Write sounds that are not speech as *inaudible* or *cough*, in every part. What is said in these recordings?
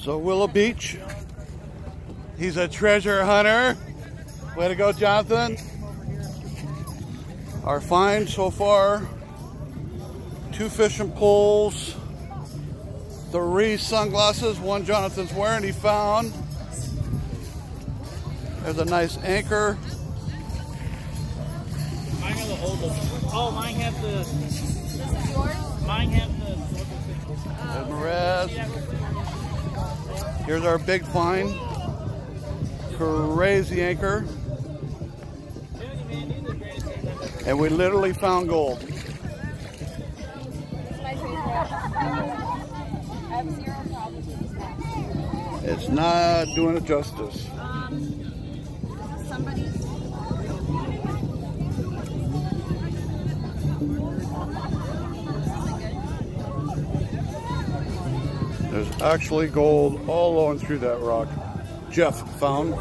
So Willow Beach, he's a treasure hunter. Way to go, Jonathan. Our find so far, two fishing poles, three sunglasses, one Jonathan's wearing, he found. There's a nice anchor. Mine have the oh, mine have the, This is yours? mine have the, Here's our big find. Crazy anchor. And we literally found gold. It's not doing it justice. Um, There's actually gold all along through that rock. Jeff found.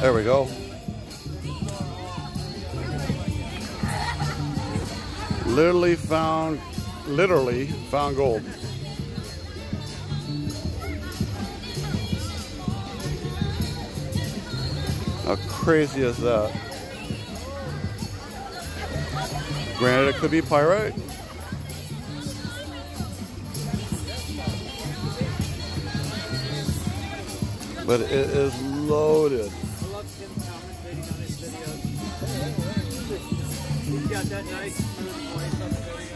There we go. Literally found, literally found gold. How crazy is that? Granted, it could be pyrite. But it is loaded.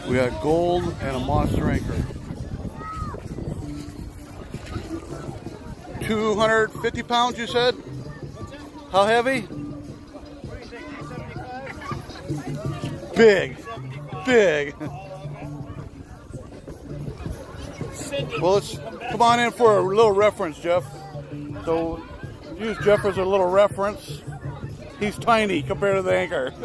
We got gold and a monster anchor. 250 pounds, you said? How heavy? Think, 275? Big. Big. Well, let's come on in for a little reference, Jeff. So use Jeff as a little reference. He's tiny compared to the anchor. *laughs*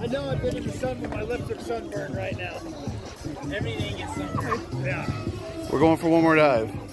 I know I've been in the sun, but my lips are sunburned right now. Everything is sunburned. Yeah. We're going for one more dive.